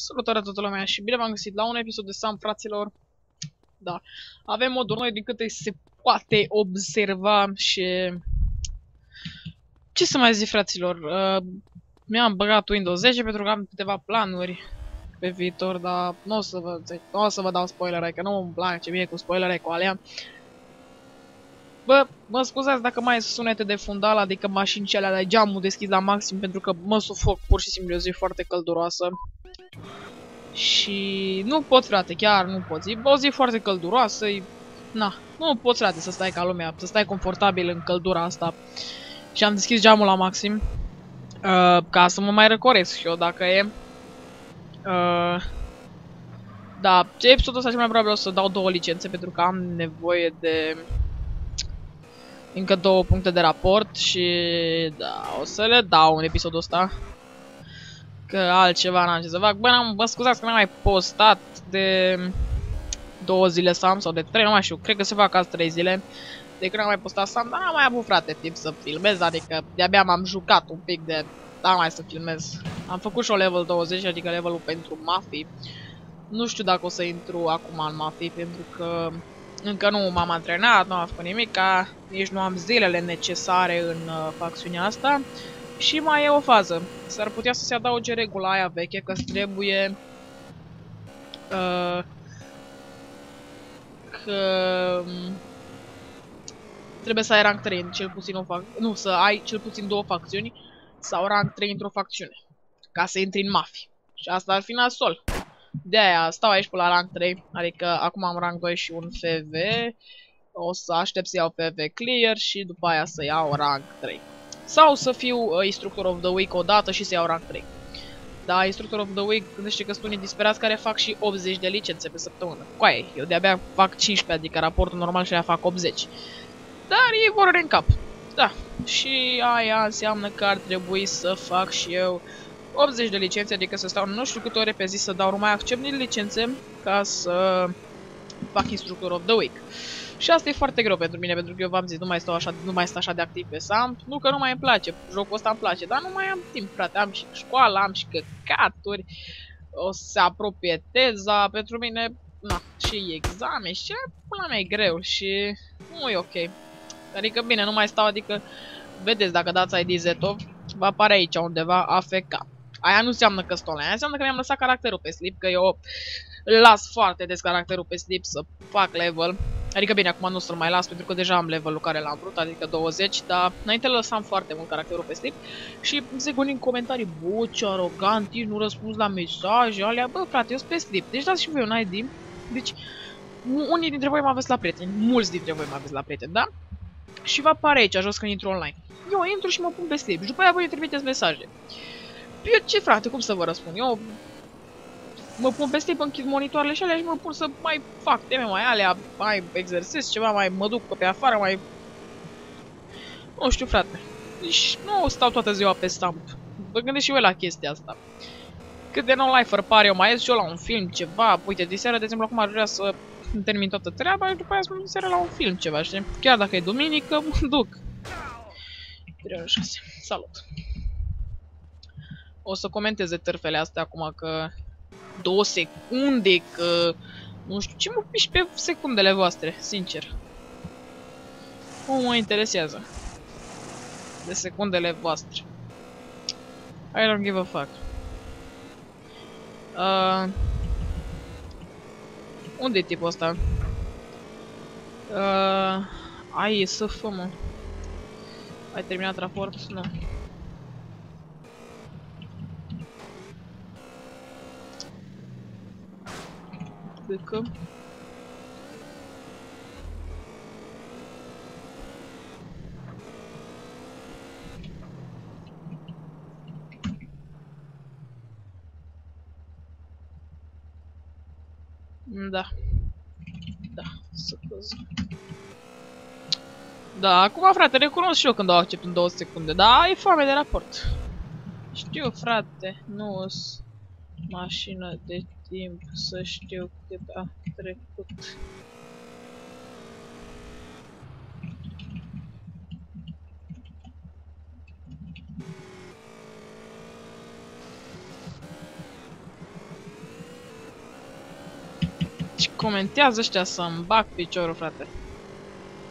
Salutare toată lumea și bine v-am găsit la un episod de Sam, fraților. Da, avem modul noi din câte se poate observa și... Ce să mai zic, fraților? Uh, Mi-am băgat Windows 10 pentru că am câteva planuri pe viitor, dar nu o să vă, nu o să vă dau spoilere, că nu îmi place mie cu spoilere cu alea. Bă, mă scuzați dacă mai sunete de fundal, adică mașini cele de geamul deschis la maxim pentru că mă sufoc pur și simplu, e o zi foarte călduroasă. Și nu pot, frate, chiar nu pot. E o zi foarte călduroasă, e... Na, nu pot, frate, să stai ca lumea, să stai confortabil în căldura asta. Și am deschis geamul la maxim. Uh, ca să mă mai răcoresc și eu, dacă e. Uh, da, ce episodul ăsta cel mai probabil o să dau două licențe pentru că am nevoie de încă două puncte de raport și da, o să le dau în episodul ăsta. Că altceva n-am ce să fac. Bă, am, bă scuzați că n-am mai postat de două zile Sam sau de trei, nu mai știu. Cred că se fac azi trei zile de când am mai postat Sam, dar n-am mai avut frate timp să filmez, adică de-abia m-am jucat un pic de da mai să filmez. Am făcut și o level 20, adică levelul pentru Mafii. Nu știu dacă o să intru acum în Mafii, pentru că încă nu m-am antrenat, nu am făcut nimic, ca nici nu am zilele necesare în uh, facțiunea asta. Și mai e o fază. S-ar putea să se adauge regula aia veche, că trebuie... Uh, că... Um, trebuie să ai rank 3 în cel puțin o fac... Nu, să ai cel puțin două facțiuni sau rank 3 într-o facțiune. Ca să intri în mafii. Și asta ar fi nasol. De aia stau aici pe la rank 3, adică acum am rank 2 și un FV. O să aștept să iau FV clear și după aia să iau rank 3. Sau să fiu uh, Instructor of the Week odată și să iau rank 3. Da, Instructor of the Week, gândește că sunt unii disperați care fac și 80 de licențe pe săptămână. Coaie, eu de-abia fac 15, adică raportul normal și aia fac 80. Dar ei vor în cap. Da, și aia înseamnă că ar trebui să fac și eu 80 de licențe, adică să stau nu știu câte ore pe zi să dau numai accept din licențe ca să fac Instructor of the Week. Și asta e foarte greu pentru mine, pentru că eu v-am zis, nu mai stau așa, nu mai stau așa de activ pe SAMP. Nu că nu mai îmi place, jocul ăsta îmi place, dar nu mai am timp, frate. Am și școală, am și căcaturi. O să se apropie teza, pentru mine, na, și examen și până mea e greu și nu e ok. Adică bine, nu mai stau, adică vedeți dacă dați ID Zetov, va apare aici undeva AFK. Aia nu înseamnă că stau aia înseamnă că mi-am lăsat caracterul pe slip, că eu las foarte des caracterul pe slip să fac level. Adică bine, acum nu să-l mai las pentru că deja am levelul care l-am vrut, adică 20, dar înainte lăsam foarte mult caracterul pe slip și zic unii în comentarii, bă, ce arogant, ești, nu răspunzi la mesaje, alea, bă, frate, eu sunt pe slip, deci dați și voi un ID. Deci, unii dintre voi mă aveți la prieteni, mulți dintre voi mă aveți la prieteni, da? Și va apare aici, jos când intru online. Eu intru și mă pun pe slip și după aia voi trimiteți mesaje. Eu ce frate, cum să vă răspund? Eu mă pun pe slip, închid monitoarele și alea și mă pun să mai fac teme mai alea, mai exersez ceva, mai mă duc pe afară, mai... Nu știu, frate. Deci nu stau toată ziua pe stamp. Vă gândesc și eu la chestia asta. Cât de no-lifer pare eu, mai ies și eu la un film, ceva. Uite, de seara, de exemplu, acum ar vrea să termin toată treaba și după aia să mă seara la un film, ceva, știi? Chiar dacă e duminică, mă duc. 36. Salut. O să comenteze târfele astea acum că două secunde, că... Nu știu, ce mă piși pe secundele voastre, sincer. Nu mă interesează. De secundele voastre. I don't give a fuck. Uh, unde e tipul ăsta? Uh, ai să fă, mă. Ai terminat raport? Nu. Câcă. Da. Da, să căz. Da, acum, frate, recunosc și eu când o accept în două secunde, da, e foame de raport. Știu, frate, nu mașină de timp să știu cât a trecut. comentează ăștia să-mi bag piciorul, frate.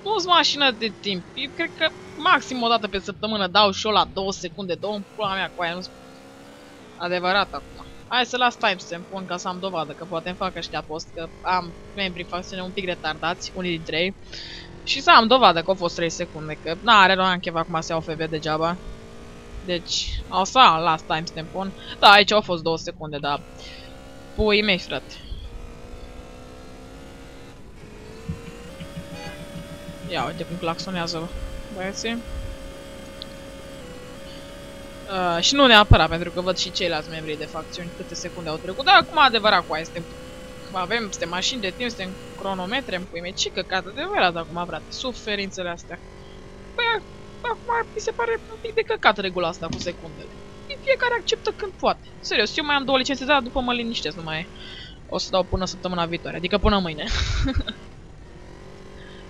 Nu-s mașină de timp. Eu cred că maxim o dată pe săptămână dau și la 2 secunde, două în pula mea cu aia, nu adevărat acum. Hai să las timestamp pun ca să am dovadă, că poate îmi fac ăștia post, că am membri facțiune un pic retardați, unii dintre ei. Și să am dovadă că au fost 3 secunde, că n-are roan chef acum să iau FV degeaba. Deci, o să las timestamp pun. Da, aici au fost 2 secunde, dar... Pui mei, frate. Ia uite cum claxonează băieții. Uh, și nu neapărat, pentru că văd și ceilalți membri de facțiuni câte secunde au trecut, dar acum adevărat cu aia suntem... Avem, suntem mașini de timp, suntem cronometre în pui mei, ce căcat, adevărat acum, frate, suferințele astea. Păi, acum mi se pare un pic de căcat regula asta cu secundele. Fiecare acceptă când poate. Serios, eu mai am două licențe, dar după mă liniștesc, nu mai o să dau până săptămâna viitoare, adică până mâine.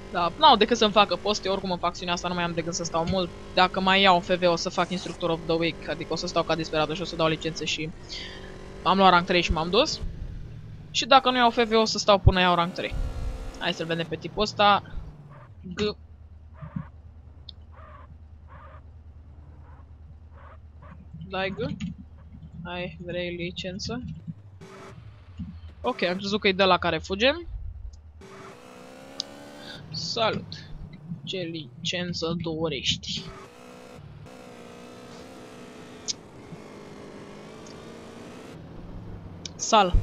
Da, n-au decât să-mi facă poste, oricum în facțiunea asta nu mai am de gând să stau mult. Dacă mai iau FV o să fac Instructor of the Week, adică o să stau ca disperat și o să dau licențe și am luat rank 3 și m-am dus. Și dacă nu iau FV o să stau până iau rank 3. Hai să-l vedem pe tipul ăsta. G. Dai G. Hai, vrei licență? Ok, am crezut că e de la care fugem. Salut! Ce licență dorești? Sal.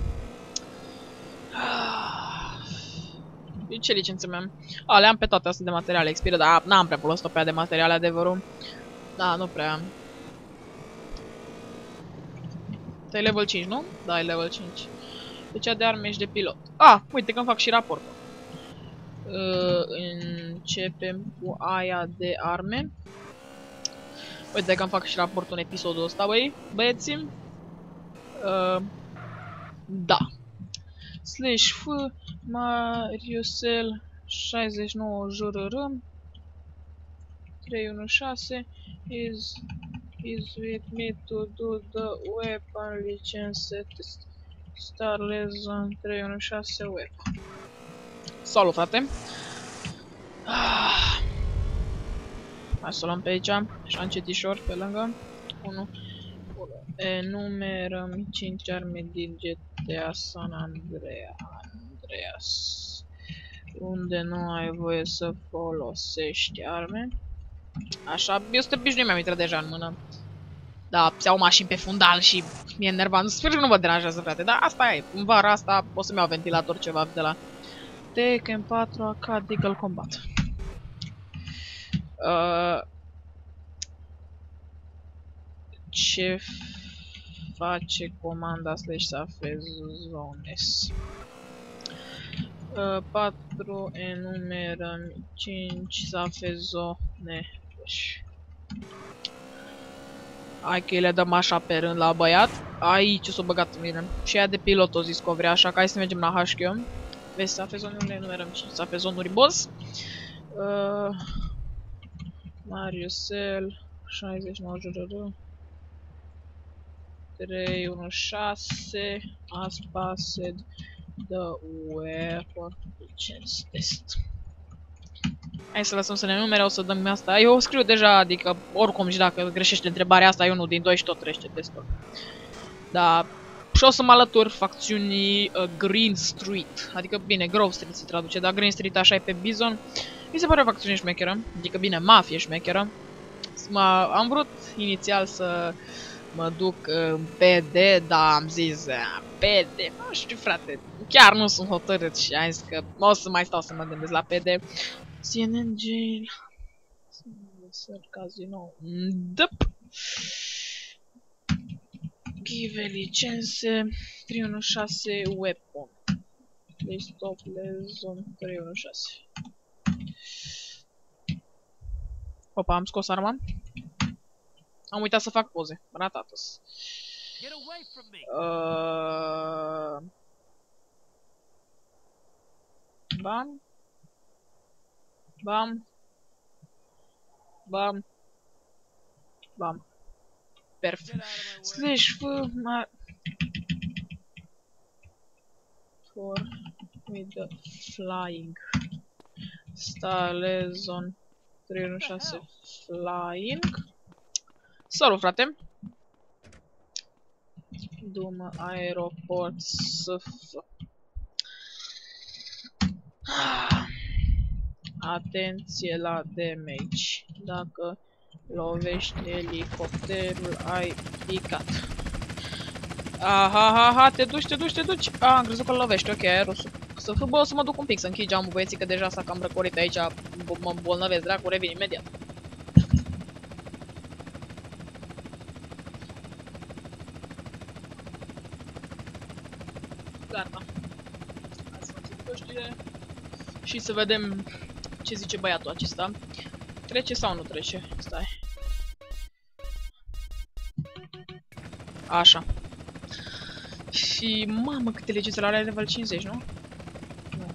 De ce licențe mi-am? A, le am pe toate astea de materiale expiră, dar n-am prea folosit-o pe de materiale adevărul. Da, nu prea am. Tu level 5, nu? Da, e level 5. Deci de arme și de pilot. Ah, uite că îmi fac și raportul. Uh, începem cu aia de arme. Uite că am fac și raportul în episodul ăsta, băi, băieții. Uh, da. Slash F, Mariusel, 69 jurr, 316 is is with me to do the weapon license test. Star Lesson 316 weapon. Salut, frate! Ah. Hai să o luăm pe aici, așa încetișor, pe lângă. 1. Enumerăm 5 arme din GTA San Andrea. Andreas. Unde nu ai voie să folosești arme. Așa, eu sunt obișnuit, mi-am intrat deja în mână. Da, ți-au mașini pe fundal și mi-e enervant. Sper că nu mă deranjează, frate, dar asta e. În vara asta o să-mi iau ventilator ceva de la Tekken 4 AK Deagle Combat. Uh, ce face comanda slash zones? Uh, 4 enumerăm 5 zone. Hai că le dăm așa pe rând la băiat. Aici s-o băgat în mine. Și aia de pilot o zis că o vrea, așa că hai să mergem la HQ. Vezi, safezonurile numerăm 5 safezonuri boss. Uh, Mariusel, 69 jurără. 3, 1, 6, Aspased, The Weapon, Chance Test. Hai să lăsăm să ne numere, o să dăm asta. Eu o scriu deja, adică oricum și dacă greșește întrebarea asta, e unul din doi și tot trește testul. Dar și o să mă alătur facțiunii uh, Green Street. Adică, bine, Grove Street se traduce, dar Green Street așa e pe Bison. Mi se pare o facțiune șmecheră. Adică, bine, mafie șmecheră. Am vrut inițial să mă duc în PD, dar am zis, PD, nu știu, frate, chiar nu sunt hotărât și am zis că o să mai stau să mă gândesc la PD. CNN Jail. Casino. Dăp. Give licențe 316 weapon. Deci stop zone 316. Opa, am scos arma. Am uitat să fac poze. Ratatos. Uh... Bam. Bam. Bam. Bam. Perfect. Slash F ma for with the flying. Stalezon 316 flying. Salut, frate! Dum aeroport SF. Atenție la damage. Dacă lovești elicopterul, ai picat. Aha, ha, ha, te duci, te duci, te duci. A, am crezut că-l lovești, ok, aerosul. Să fiu, bă, o să mă duc un pic, să închid geamul, băieții, că deja s-a cam răcorit aici, mă îmbolnăvesc, dracu, revin imediat. Gata. Hai să mă căștile și să vedem ce zice băiatul acesta. Trece sau nu trece? Stai. Așa. Și, mamă, câte legete la level 50, nu? nu.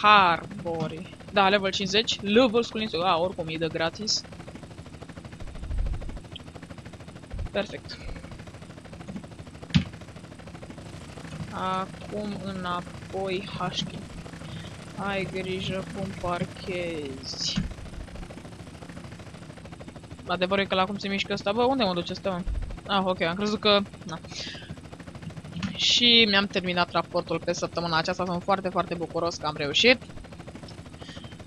Harbori. Da, level 50. Level sculințul. A, oricum e de gratis. Perfect. Acum înapoi Hashkin. Ai grijă cum parchezi. Adevărul e că la cum se mișcă ăsta, bă, unde mă duce ăsta, mă? Ah, ok, am crezut că... Na. Și mi-am terminat raportul pe săptămâna aceasta, sunt foarte, foarte bucuros că am reușit.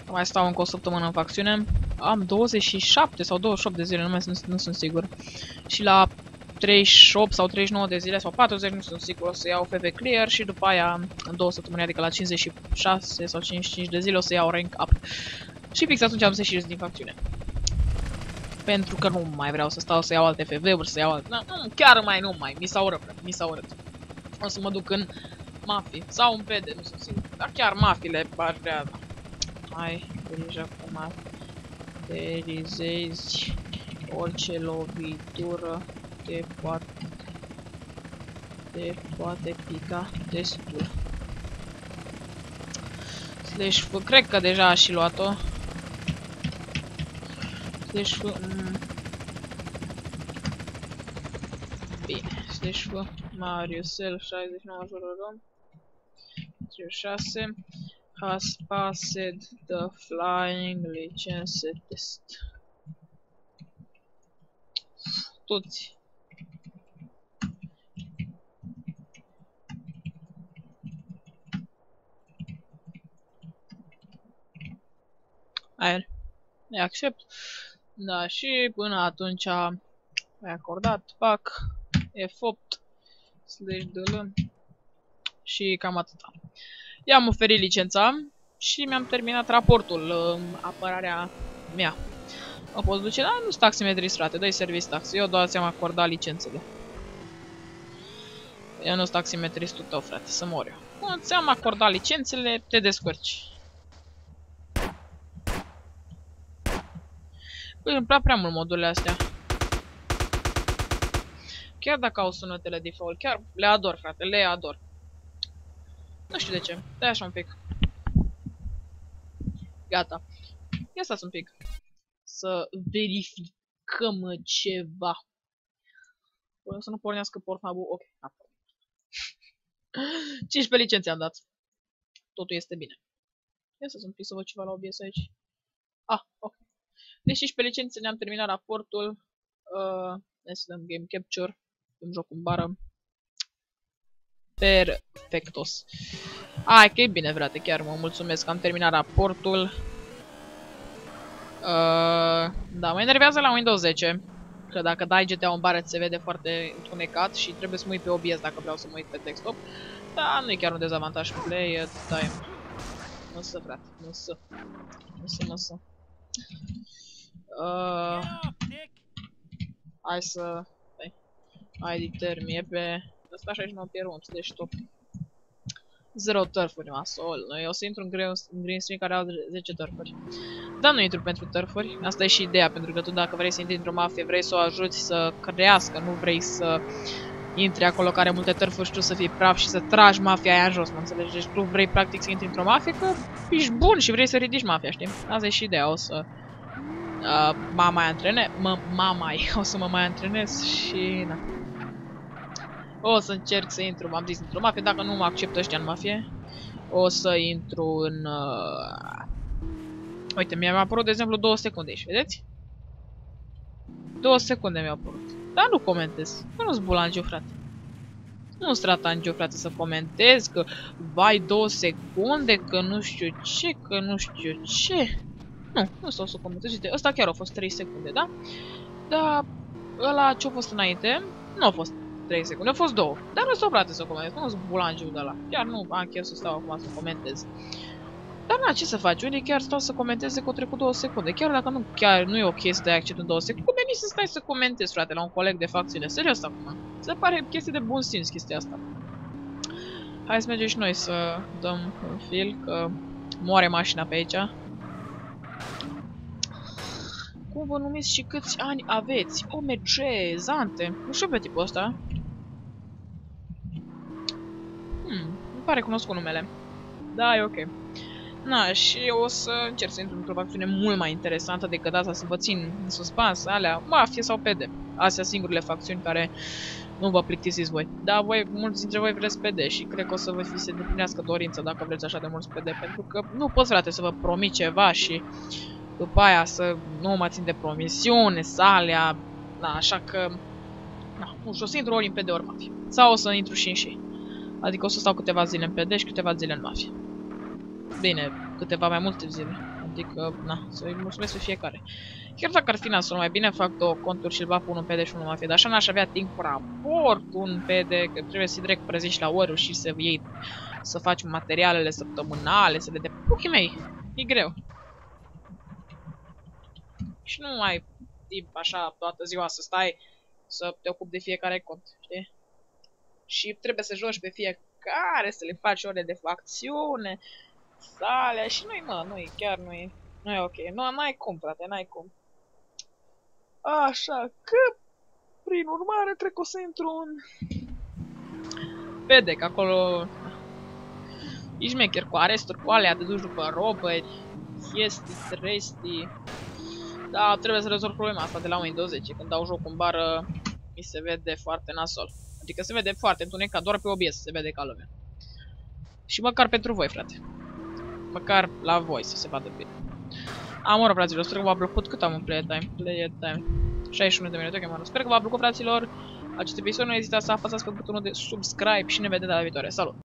Mai stau încă o săptămână în facțiune. Am 27 sau 28 de zile, nu, mai sunt, nu sunt sigur. Și la 38 sau 39 de zile sau 40, nu sunt sigur, o să iau FV Clear și după aia, în două săptămâni, adică la 56 sau 55 de zile, o să iau Rank Up. Și fix atunci am să ieși din facțiune. Pentru că nu mai vreau să stau să iau alte FV-uri, să iau alte... Nu, nu, chiar mai nu mai, mi s-a urât, mi s-a urât. O să mă duc în Mafi sau în PD, nu sunt sigur. Dar chiar Mafile ar vrea... Ai grijă cum aterizezi orice lovitură te poate te poate pica destul. Slash F, cred că deja a și luat-o. Slash F, mm. Bine, Slash F, Mario Cell 69 jurorăm. 6 has passed the flying license test. Toți Aer. Ne accept. Da, și până atunci ai acordat, fac F8 slash DL și cam atâta. I-am oferit licența și mi-am terminat raportul, uh, apărarea mea. Mă pot duce, da, nu-s taximetrii strate, dai service tax. Eu doar ți-am acordat licențele. Eu nu-s taximetristul tău, frate, să mor eu. Ți-am acordat licențele, te descurci. Băi, îmi plac prea mult modurile astea. Chiar dacă au sunetele default, chiar le ador, frate, le ador. Nu știu de ce, dai așa un pic. Gata. Ia stați un pic. Să verificăm ceva. Vreau să nu pornească pornhub Ok, a 15 licențe am dat. Totul este bine. Ia să sunt pic să văd ceva la OBS aici. Ah, ok. Deși și pe licențe ne-am terminat raportul. Uh, ne să dăm game capture. Îmi joc în bară. Perfectos. Ai, că e bine, frate, chiar mă mulțumesc că am terminat raportul. Uh, da, mă enervează la Windows 10. Că dacă dai GTA în bară se vede foarte întunecat și trebuie să mă uit pe OBS dacă vreau să mă uit pe desktop. Da, nu e chiar un dezavantaj cu play time. Nu să, frate, nu să. Nu să, nu să. Uh, hai să... Hai, editări, mie pe... Ăsta 69 pe rom, deci top. Zero turfuri, masol. Noi o să intru în, greu, în green screen care au 10 turfuri. Dar nu intru pentru turfuri. Asta e și ideea, pentru că tu dacă vrei să intri într-o mafie, vrei să o ajuți să crească, nu vrei să intri acolo care multe tărfuri și tu să fii praf și să tragi mafia aia în jos, mă înțelegi? Deci tu vrei practic să intri într-o mafie că ești bun și vrei să ridici mafia, știi? Asta e și ideea, o să uh, mă mai antrenez, mă, mai, o să mă mai antrenez și na. O să încerc să intru, m-am zis, într-o mafie, dacă nu mă acceptă ăștia în mafie. o să intru în... Uh... Uite, mi-a apărut, de exemplu, două secunde aici, vedeți? Două secunde mi-au apărut. Dar nu comentez. Nu nu-s bulangiu, frate. Nu stratangiu, frate, să comentez că vai două secunde, că nu știu ce, că nu știu ce. Nu, nu stau să comentez. Uite, ăsta chiar a fost 3 secunde, da? Dar ăla ce-a fost înainte, nu a fost 3 secunde, a fost 2. Dar nu stau, frate, să comentez. Nu sunt bulangiu de la. Chiar nu am chiar să stau acum să comentez. Dar na, ce să faci? Unii chiar stau să comenteze că o trecut 2 secunde. Chiar dacă nu, chiar nu e ok să dai accept în 2 secunde, cum să stai să comentezi, frate, la un coleg de facțiune? Serios acum. Se pare chestie de bun simț chestia asta. Hai să mergem și noi să dăm un fil, că moare mașina pe aici. Cum vă numiți și câți ani aveți? OMG, Zante. Nu știu pe tipul ăsta. Hmm, îmi pare cunoscut numele. Da, e ok. Na, și eu o să încerc să intru într-o facțiune mult mai interesantă decât asta, să vă țin în suspans, alea, mafie sau PD. Astea singurele facțiuni care nu vă plictisiți voi. Dar voi, mulți dintre voi vreți PD și cred că o să vă fi să îndeplinească dorința dacă vreți așa de mulți PD, pentru că nu poți, frate, să vă promit ceva și după aia să nu mă țin de promisiune, salea, da, așa că, na, nu știu, o să intru ori în PD ori mafie. Sau o să intru și în și. Adică o să stau câteva zile în PD și câteva zile în mafie. Bine, câteva mai multe zile. Adică, na, să-i mulțumesc pe fiecare. Chiar dacă ar fi nasul mai bine, fac două conturi și îl bag unul PD și unul mafie. Dar așa n-aș avea timp cu raport, un PD, că trebuie să-i direct prezint și la ori și să iei, să faci materialele săptămânale, să le depuchi mei. E greu. Și nu ai timp așa toată ziua să stai să te ocupi de fiecare cont, știi? Și trebuie să joci pe fiecare, să le faci ore de facțiune, sale și nu-i, mă, nu-i, chiar nu-i, nu e ok. Nu, n-ai cum, frate, n-ai cum. Așa că, prin urmare, cred că o să intru în pedec, acolo ești șmecher cu aresturi, cu alea, te duci după robări, chestii, trestii. Da, trebuie să rezolv problema asta de la 1.20, când dau joc în bară, mi se vede foarte nasol. Adică se vede foarte întunecat, doar pe OBS se vede ca lumea. Și măcar pentru voi, frate măcar la voi să se vadă bine. Am oră, fraților, sper că v-a plăcut. Cât am în play time? Play time. 61 de minute, ok, mă Sper că v-a plăcut, fraților. Acest episod nu ezitați să apăsați pe butonul de subscribe și ne vedem data viitoare. Salut!